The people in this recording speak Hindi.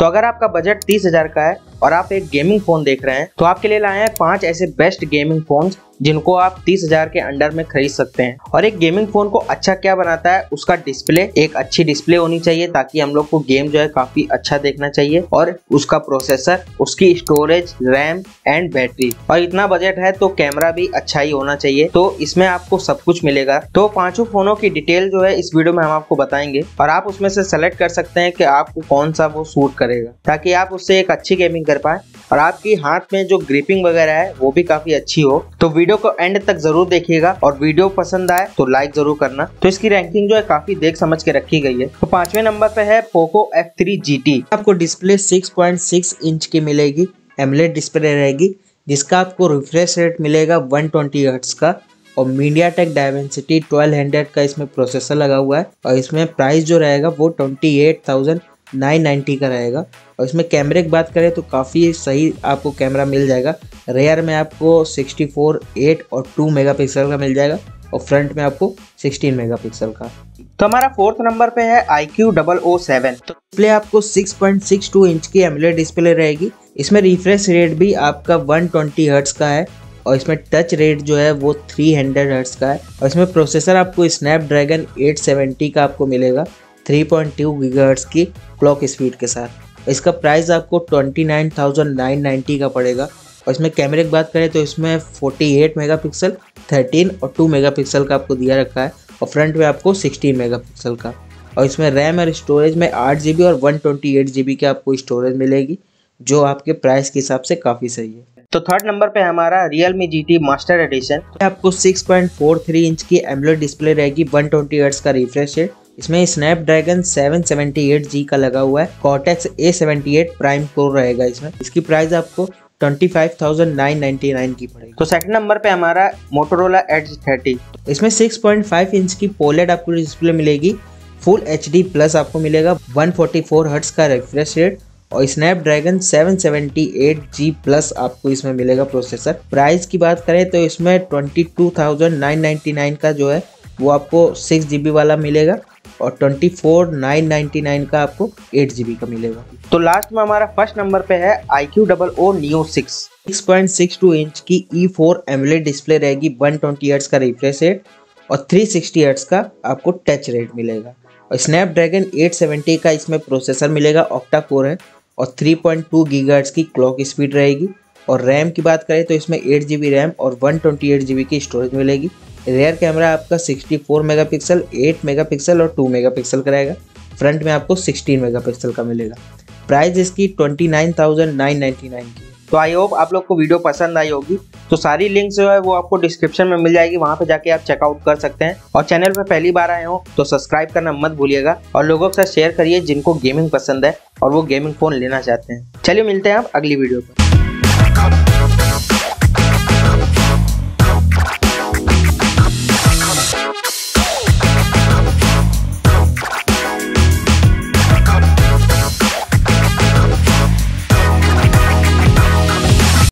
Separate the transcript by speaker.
Speaker 1: तो अगर आपका बजट तीस हज़ार का है और आप एक गेमिंग फ़ोन देख रहे हैं तो आपके लिए लाए हैं पाँच ऐसे बेस्ट गेमिंग फ़ोन जिनको आप तीस हज़ार के अंडर में खरीद सकते हैं। और एक गेमिंग फ़ोन को अच्छा क्या बनाता है, उसका डिस्प्ले एक अच्छी डिस्प्ले होनी चाहिए ताकि हम लोग को गेम जो है काफ़ी अच्छा देखना चाहिए और उसका प्रोसेसर उसकी स्टोरेज रैम एंड बैटरी और इतना बजट है तो कैमरा भी अच्छा ही होना चाहिए। तो इसमें आपको सब कुछ मिलेगा। तो पाँचों फोनों की डिटेल जो है इस वीडियो में हम आपको बताएँगे। और आप उसमें से सेलेक्ट कर सकते हैं कि आपको कौन सा वो सूट करेगा, ताकि आप उससे एक अच्छी गेमिंग कर पाए। और आपकी हाथ में जो ग्रिपिंग वगैरह है, वो भी काफ़ी अच्छी हो। तो वीडियो को एंड तक ज़रूर देखिएगा और वीडियो पसंद आए तो लाइक ज़रूर करना। तो इसकी रैंकिंग जो है, काफ़ी देख समझ के रखी गई है। तो पाँचवें नंबर पे है पोको एफ़ थ्री जी आपको डिस्प्ले 6.6 इंच की मिलेगी एमलेट डिस्प्ले रहेगी, जिसका आपको रिफ्रेश रेट मिलेगा 120 ट्वेंटी का। और MediaTek Dimensity twelve hundred का इसमें प्रोसेसर लगा हुआ है और इसमें प्राइस जो रहेगा वो twenty eight thousand nine ninety का रहेगा। और इसमें कैमरे की बात करें तो काफ़ी सही आपको कैमरा मिल जाएगा। रेयर में आपको 64, 8 और 2 मेगापिक्सल का मिल जाएगा और फ्रंट में आपको 16 मेगापिक्सल का। तो हमारा फोर्थ नंबर पे है I Q double O seven. तो डिस्प्ले आपको 6.62 इंच की एमुलेट डिस्प्ले रहेगी। इसमें रिफ्रेश रेट भी आपका 120 ट्वेंटी हर्ट्स का है और इसमें टच रेट जो है वो 300 हंड्रेड का है। और इसमें प्रोसेसर आपको स्नैपड्रैगन 870 का आपको मिलेगा। 3.2 गीगाहर्ट्ज की क्लॉक स्पीड के साथ। इसका प्राइस आपको 29,990 का पड़ेगा। और इसमें कैमरे की बात करें तो इसमें 48 मेगापिक्सल 13 और 2 मेगापिक्सल का आपको दिया रखा है। और फ्रंट में आपको 16 मेगापिक्सल का। और इसमें रैम और स्टोरेज में आठ जी और वन ट्वेंटी जी की आपको स्टोरेज मिलेगी जो आपके प्राइस के हिसाब से काफ़ी सही है। तो थर्ड नंबर पे हमारा Realme GT मास्टर एडिशन आपको 6.43 इंच की एमलोड डिस्प्ले रहेगी 120 ट्वेंटी का रिफ्रेश रेट इसमें स्नैपड्रैगन 778G का लगा हुआ है कॉटेक्स A78 प्राइम कोर रहेगा इसमें। इसकी प्राइस आपको 25,999 की पड़ेगी। तो सेकंड नंबर पे हमारा मोटोरोला एज 30 इसमें 6.5 इंच की पोलेड आपको डिस्प्ले मिलेगी फुल एचडी प्लस आपको मिलेगा 144 हर्ट्स का रिफ्रेश रेट और स्नैपड्रैगन 778G प्लस आपको इसमें मिलेगा प्रोसेसर प्राइस की बात करें तो इसमें 22,999 का जो है वो आपको सिक्स जी वाला मिलेगा। और twenty four nine ninety nine का आपको एट जी का मिलेगा। तो लास्ट में हमारा फ़र्स्ट नंबर पे है I Q double O neo six six point six two inch की ई फोर एमलेट डिस्प्ले रहेगी वन ट्वेंटी का रिफ्रेश रेट और थ्री सिक्सटी का आपको टच रेट मिलेगा। और स्नैपड्रैगन 870 का इसमें प्रोसेसर मिलेगा ऑक्टा कोर है और 3.2 पॉइंट की क्लॉक स्पीड रहेगी। और रैम की बात करें तो इसमें एट जी बी रैम और वन ट्वेंटी की स्टोरेज मिलेगी। रेयर कैमरा आपका 64 मेगापिक्सल 8 मेगापिक्सल और 2 मेगापिक्सल का रहेगा। फ्रंट में आपको 16 मेगापिक्सल का मिलेगा। प्राइस इसकी 29,999 की तो आई होप आप लोग को वीडियो पसंद आई होगी। तो सारी लिंक्स जो है वो आपको डिस्क्रिप्शन में मिल जाएगी। वहाँ पे जाके आप चेकआउट कर सकते हैं। और चैनल पर पहली बार आए हो तो सब्सक्राइब करना मत भूलिएगा। और लोगों के साथ शेयर करिए जिनको गेमिंग पसंद है और वो गेमिंग फ़ोन लेना चाहते हैं। चलिए मिलते हैं आप अगली वीडियो पर।